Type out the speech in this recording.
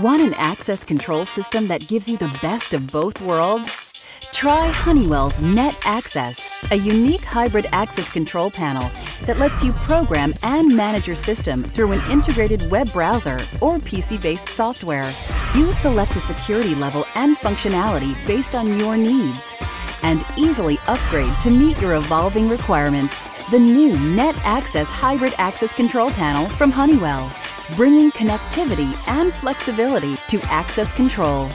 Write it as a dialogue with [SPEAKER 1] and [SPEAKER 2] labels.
[SPEAKER 1] Want an access control system that gives you the best of both worlds? Try Honeywell's Net Access, a unique hybrid access control panel that lets you program and manage your system through an integrated web browser or PC based software. You select the security level and functionality based on your needs and easily upgrade to meet your evolving requirements. The new NetAXS Hybrid Access Control Panel from Honeywell, bringing connectivity and flexibility to access control.